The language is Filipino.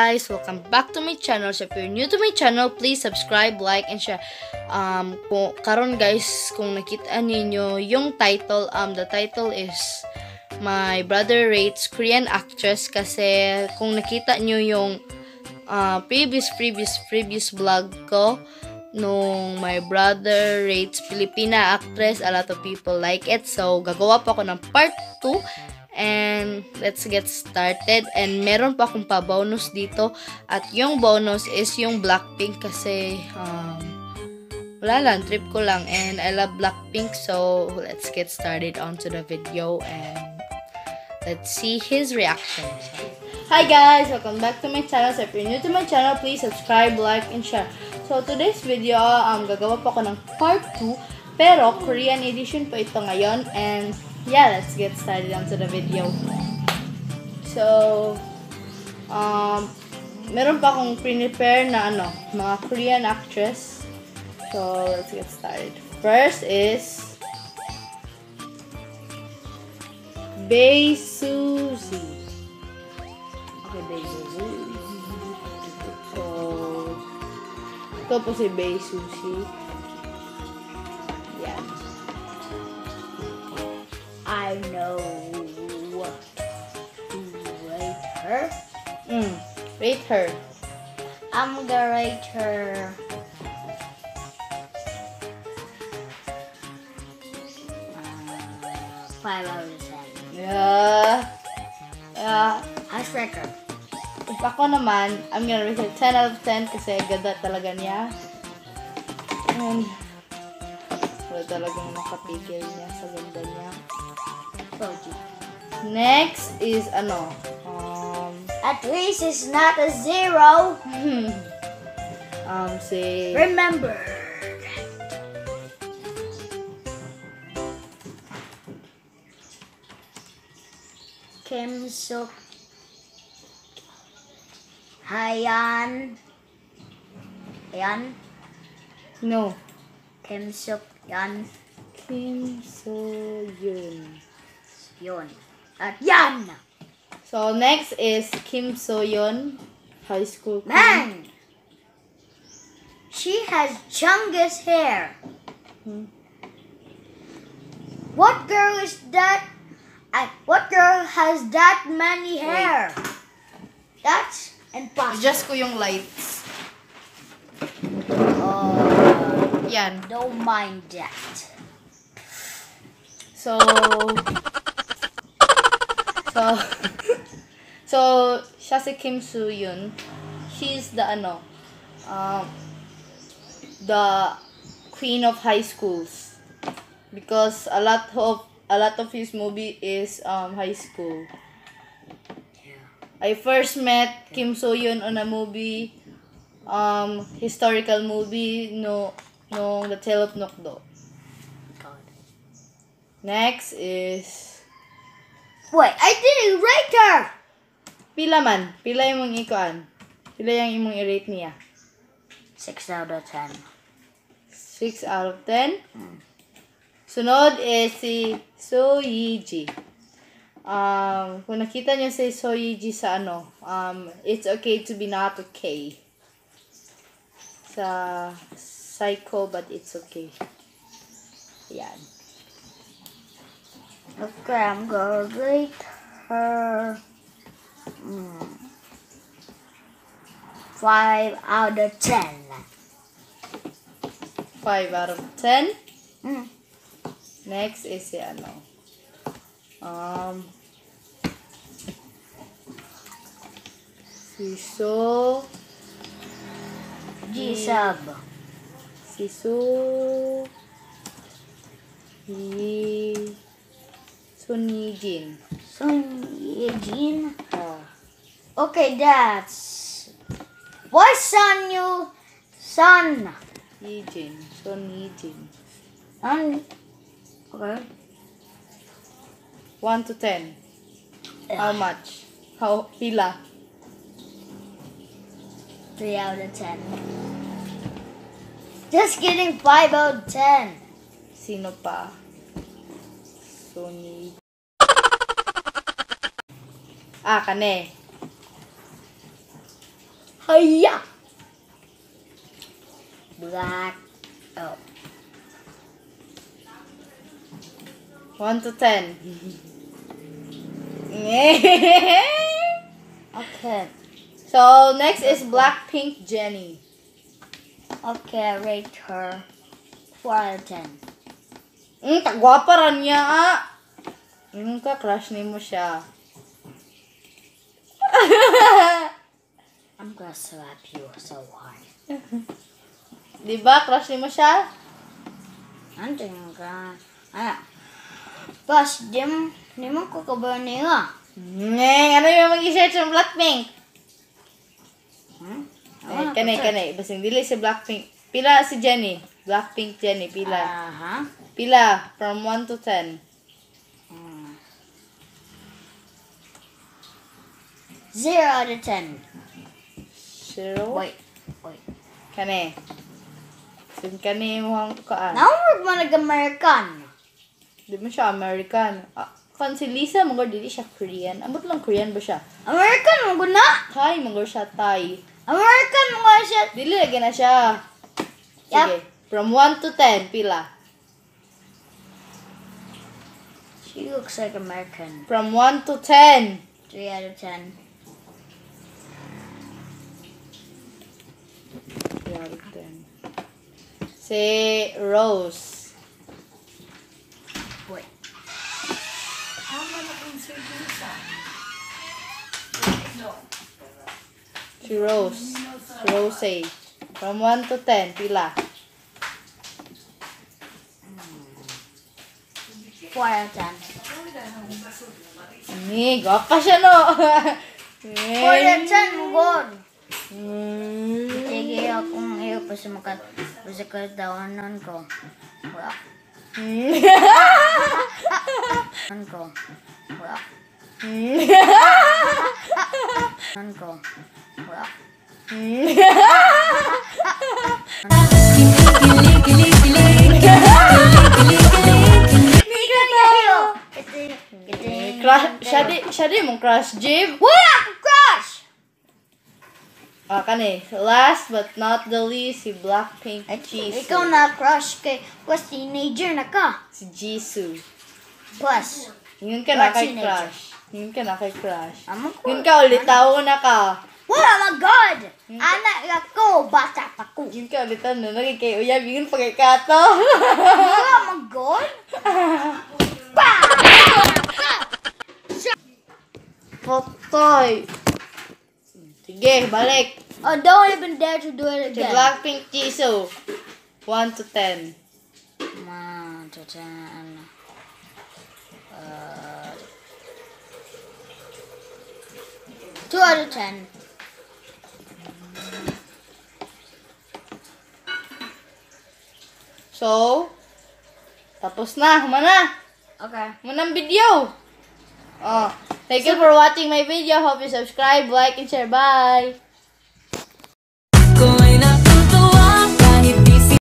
guys, welcome back to my channel. So if you're new to my channel, please subscribe, like, and share. Um, kung, karon guys, kung nakita ninyo yung title, um, the title is My Brother Rates Korean Actress kasi kung nakita nyo yung uh, previous, previous, previous vlog ko, nung My Brother Rates Filipina Actress, a lot of people like it. So, gagawa pa ako ng part 2 And let's get started. And meron pa akong pa-bonus dito. At yung bonus is yung Blackpink kasi um, wala lang, trip ko lang. And I love Blackpink. So let's get started onto the video and let's see his reaction. Hi guys! Welcome back to my channel. So if you're new to my channel, please subscribe, like, and share. So today's video, um, gagawa pa ako ng part 2. Pero Korean edition po ito ngayon. And yeah, let's get started onto the video. So, um, meron pa akong prepare na ano, mga Korean actress. So, let's get started. First is Bae Suzy. Okay, Bae Suzy. So, ito po si Bae Suzy. I know to rate her. Mm, rate her. I'm gonna rate her. Uh, five out of ten. Yeah. Yeah. Icebreaker. If ako naman, I'm gonna rate her 10 out of 10 kasi ganda talaga niya. And, talagang makapigil niya sa ganda niya. You. Next is, ano, um, At least it's not a zero. um, si, Remember. Kim Suk Hayan Yan no, Kim Suk Yan Kim So Yoon. Yun At yan So, next is Kim So Yeon, high school queen. Man She has chungus hair Hmm. What girl is that? I, what girl has that many hair? That's impossible. Adjust ko yung lights. Yan. don't mind that. So, so, so, siya si Kim Soo Yoon. She's the ano, um, the queen of high schools. Because a lot of, a lot of his movie is um, high school. I first met Kim Soo Yoon on a movie, um, historical movie, no, no, The Tale of Nokdo. God. Next is Wait, I didn't rate her. Pila man? Pila yung mong ikuan? Pila yung imong i-rate niya? Six out of ten. 6 out of 10. Sunod is si So Yiji. Um, kung nakita niyo si So Yiji sa ano, um, it's okay to be not okay. Sa Psycho, but it's okay. Yan. Okay, I'm gonna rate her. mm, five out of ten. 5 out of 10. Mm. Next is si ano. Um, si So, G কিছু ই Jin. Sonigin? Jin. Ah. Okay, that's... What's son you... Son? Yijin. Sonigin. And Okay. 1 to 10. How much? How... Pila? 3 out of 10. Just kidding, five out of ten. Sino pa? Sun Ah, kane. Hiya! Black. Oh. 1 to 10. Okay. so, next is Blackpink Jennie. Okay, rate her 4 out of 10. Mm, tagwapa ran niya, ah. Mm, ka, crush ni mo siya. I'm gonna slap you so hard. Di ba, crush ni mo siya? Anjing ka. Ano? Boss, di mo, di mo ko kabaw niya. Ngeng, ano yung mag-search ng Blackpink? Hmm? Ay, kanay, kanay. Basing dili si Blackpink. Pila si Jennie? Blackpink Jennie, pila. Aha. Pila, from 1 to 10. Hmm. Zero out of ten. Zero? Wait, wait. Kani. Sin kani mo ang kaan. Now we're gonna American. Di mo siya American. Ah, kan si Lisa, mga dili siya Korean. Ambot lang Korean ba siya? American mo na. Thai, mga siya Thai. American siya. Dili lagi na siya. Sige. From 1 to 10, pila. She looks like American. From 1 to 10. Three out of ten. Grabe, 10. Si Rose. Wait. Si Rose. Si Rose. From 1 to 10, pila. Four out of ten. Ni, gapa siya no. Four out of ten mo god. Mm. Sige akong iyo pa sa pa sa kadawanan ko. Wala. Ko. Wala. An ko. Wala. Crush, siya di, siya di mong crush, Jib. Wala crush! Ah, kani. Last but not the least, si Blackpink Jisoo. Ikaw na crush kay was teenager na ka. Si Jisoo. Plus, Yun ka na kay crush. Yun ka na kay crush. amo ko. Yun ka ulit, tao na ka. Wala my god! Anak ako, bata pa ko. Yun ka ulit, ano, naging kay Uyab, yun pa kay Kato. Wala my god! Potoy. Sige, balik. Oh, don't even dare to do it Si again. Blackpink Jisoo. 1 to 10. One to ten. Uh, two out of ten. So, tapos na. Humana. Okay. Munang video. Oh, thank you for watching my video. Hope you subscribe, like, and share. Bye.